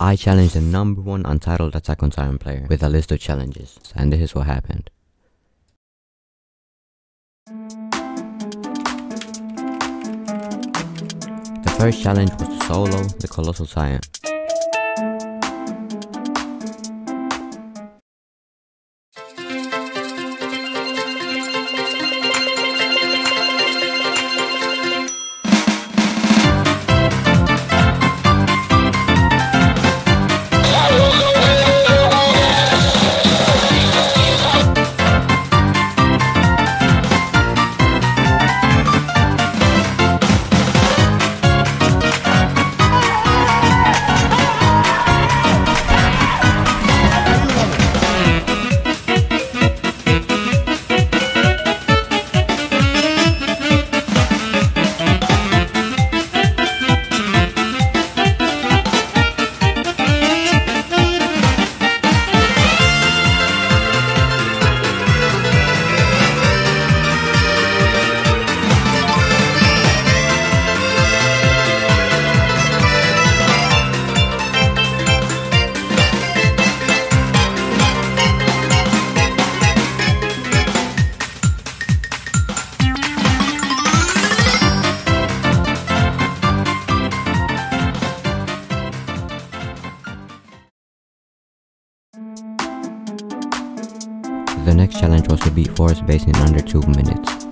I challenged the number one untitled Attack on Titan player with a list of challenges, and this is what happened. The first challenge was to solo the Colossal Titan. To beat Forest Base in under 2 minutes.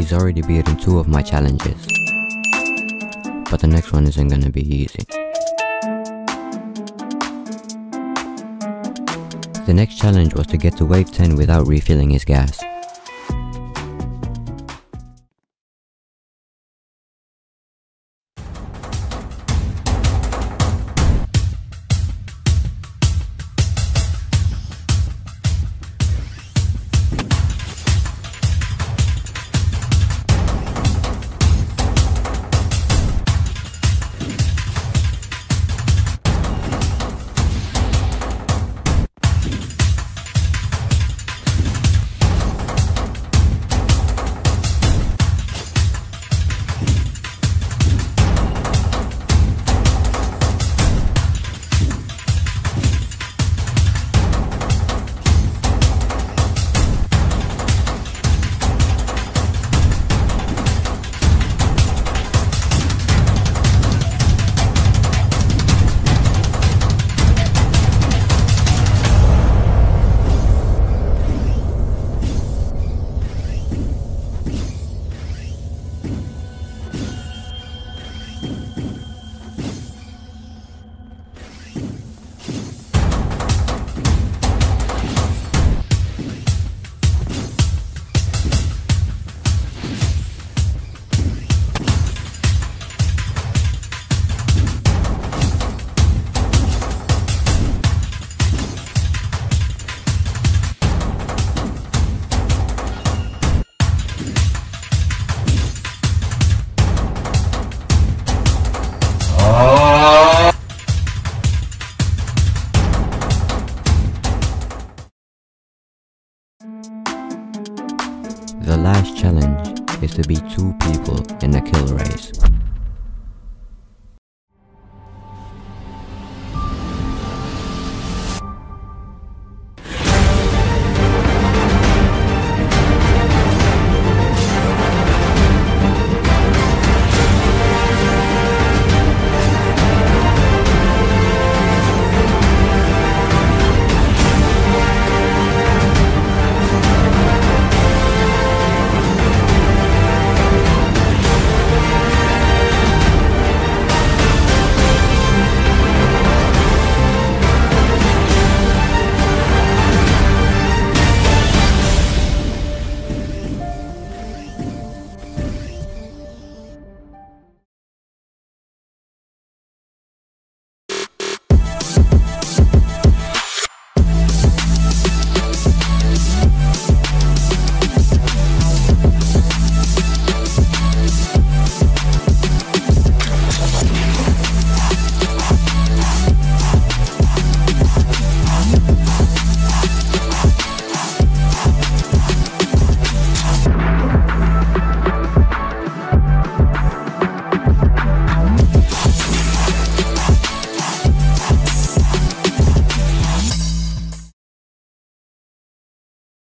He's already beaten two of my challenges. But the next one isn't gonna be easy. The next challenge was to get to wave 10 without refilling his gas. To be two people in a kill race.